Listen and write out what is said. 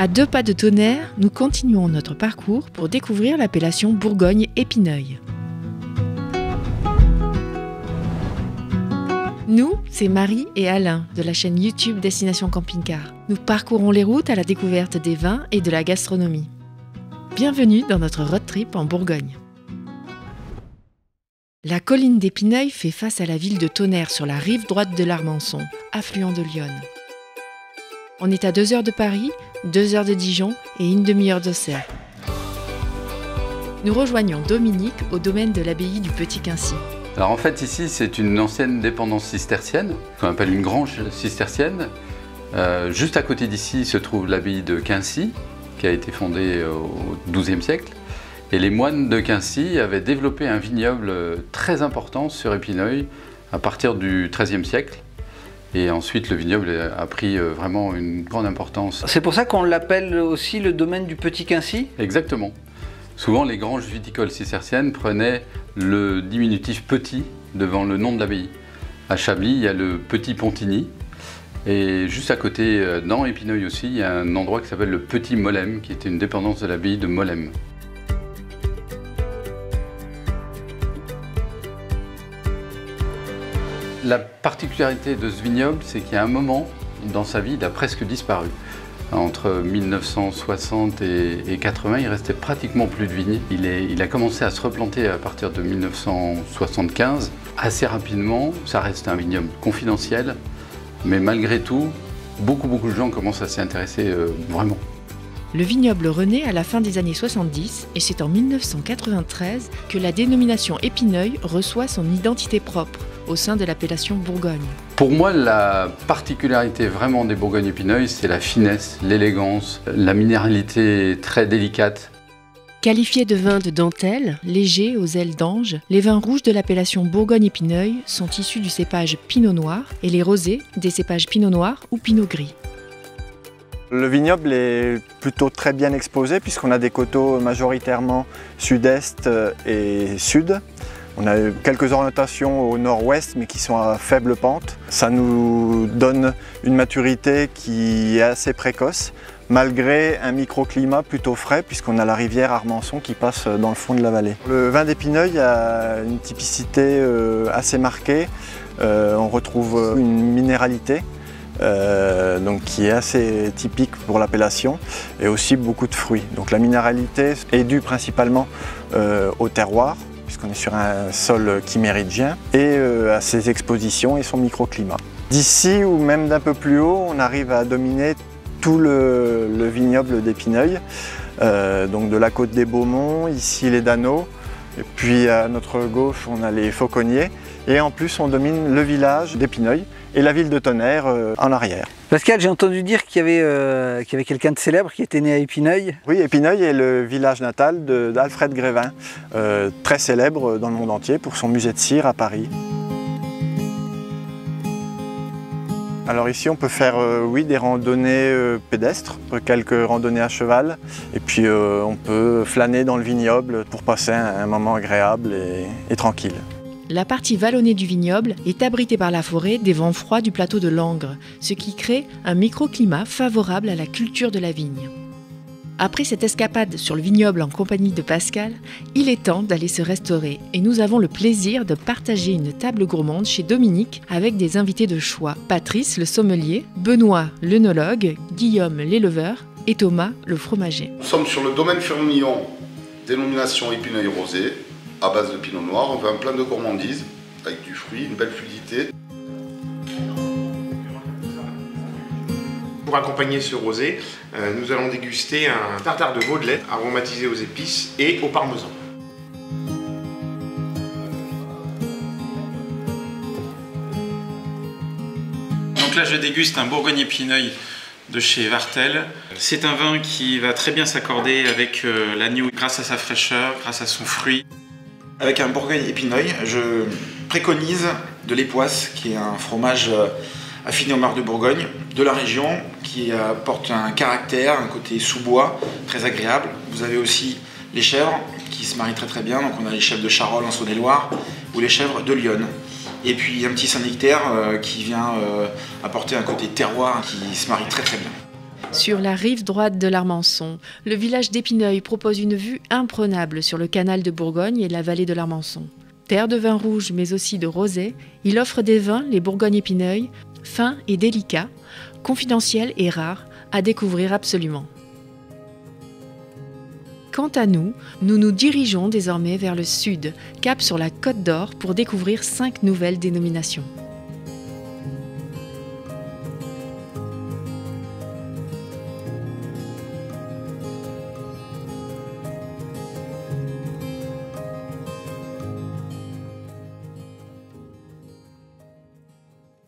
À deux pas de tonnerre, nous continuons notre parcours pour découvrir l'appellation Bourgogne-Épineuil. Nous, c'est Marie et Alain de la chaîne YouTube Destination Camping Car. Nous parcourons les routes à la découverte des vins et de la gastronomie. Bienvenue dans notre road trip en Bourgogne. La colline d'Épineuil fait face à la ville de Tonnerre sur la rive droite de l'Armançon, affluent de Lyon. On est à 2 heures de Paris, 2 heures de Dijon et une demi-heure d'Auxerre. Nous rejoignons Dominique au domaine de l'abbaye du Petit Quincy. Alors en fait ici c'est une ancienne dépendance cistercienne, qu'on appelle une grange cistercienne. Euh, juste à côté d'ici se trouve l'abbaye de Quincy, qui a été fondée au XIIe siècle. Et les moines de Quincy avaient développé un vignoble très important sur Épineuil à partir du XIIIe siècle. Et ensuite, le vignoble a pris euh, vraiment une grande importance. C'est pour ça qu'on l'appelle aussi le domaine du Petit Quincy? Exactement. Souvent, les granges viticoles cisterciennes prenaient le diminutif petit devant le nom de l'abbaye. À Chablis, il y a le Petit Pontigny. Et juste à côté, euh, dans Épineuil aussi, il y a un endroit qui s'appelle le Petit Molem, qui était une dépendance de l'abbaye de Molem. La particularité de ce vignoble, c'est qu'il y a un moment dans sa vie, il a presque disparu entre 1960 et, 80, il restait pratiquement plus de vignes. Il, a commencé à se replanter à partir de 1975. Assez rapidement, ça reste un vignoble confidentiel, mais malgré tout, beaucoup beaucoup de gens commencent à s'y intéresser euh, vraiment. Le vignoble renaît à la fin des années 70 et c'est en 1993 que la dénomination Épineuil reçoit son identité propre au sein de l'appellation Bourgogne. Pour moi, la particularité vraiment des Bourgogne-Épineuil, c'est la finesse, l'élégance, la minéralité très délicate. Qualifiés de vins de dentelle, légers aux ailes d'ange, les vins rouges de l'appellation Bourgogne-Épineuil sont issus du cépage Pinot Noir et les rosés des cépages Pinot Noir ou Pinot Gris. Le vignoble est plutôt très bien exposé puisqu'on a des coteaux majoritairement sud-est et sud. On a quelques orientations au nord-ouest mais qui sont à faible pente. Ça nous donne une maturité qui est assez précoce malgré un microclimat plutôt frais puisqu'on a la rivière Armançon qui passe dans le fond de la vallée. Le vin d'Épineuil a une typicité euh, assez marquée. Euh, on retrouve une minéralité euh, donc, qui est assez typique pour l'appellation et aussi beaucoup de fruits. Donc la minéralité est due principalement au terroir puisqu'on est sur un sol chiméridien, et euh, à ses expositions et son microclimat. D'ici ou même d'un peu plus haut, on arrive à dominer tout le, vignoble d'Épineuil, euh, donc de la côte des Beaumonts, ici les Daneaux, et puis à notre gauche on a les Fauconniers, et en plus on domine le village d'Épineuil et la ville de Tonnerre euh, en arrière. Pascal, j'ai entendu dire qu'il y avait, euh, avait quelqu'un de célèbre qui était né à Épineuil. Oui, Épineuil est le village natal d'Alfred Grévin, euh, très célèbre dans le monde entier pour son musée de cire à Paris. Alors ici on peut faire oui, des randonnées pédestres, quelques randonnées à cheval et puis on peut flâner dans le vignoble pour passer un, moment agréable et tranquille. La partie vallonnée du vignoble est abritée par la forêt des vents froids du plateau de Langres, ce qui crée un microclimat favorable à la culture de la vigne. Après cette escapade sur le vignoble en compagnie de Pascal, il est temps d'aller se restaurer et nous avons le plaisir de partager une table gourmande chez Dominique avec des invités de choix. Patrice le sommelier, Benoît l'œnologue, Guillaume l'éleveur et Thomas le fromager. Nous sommes sur le domaine Fermillon, dénomination épineuil rosé, à base de pinot noir. On veut un plein de gourmandise avec du fruit, une belle fluidité. Pour accompagner ce rosé, euh, nous allons déguster un tartare de lait aromatisé aux épices et au parmesan. Donc là, je déguste un Bourgogne épineuil de chez Vartel. C'est un vin qui va très bien s'accorder avec euh, l'agneau grâce à sa fraîcheur, grâce à son fruit. Avec un Bourgogne épineuil, je préconise de l'époisse, qui est un fromage euh, affiné au marc de Bourgogne, de la région, qui apporte un caractère, un côté sous-bois très agréable. Vous avez aussi les chèvres qui se marient très très bien, donc on a les chèvres de Charolles en Saône-et-Loire ou les chèvres de Lyon. Et puis un petit Saint-Nectaire euh, qui vient euh, apporter un côté terroir qui se marie très très bien. Sur la rive droite de l'Armançon, le village d'Épineuil propose une vue imprenable sur le canal de Bourgogne et la vallée de l'Armançon. Terre de vin rouge mais aussi de rosé, il offre des vins, les Bourgogne-Épineuil, fins et délicats, confidentiels et rares, à découvrir absolument. Quant à nous, nous nous dirigeons désormais vers le sud, cap sur la Côte d'Or pour découvrir cinq nouvelles dénominations.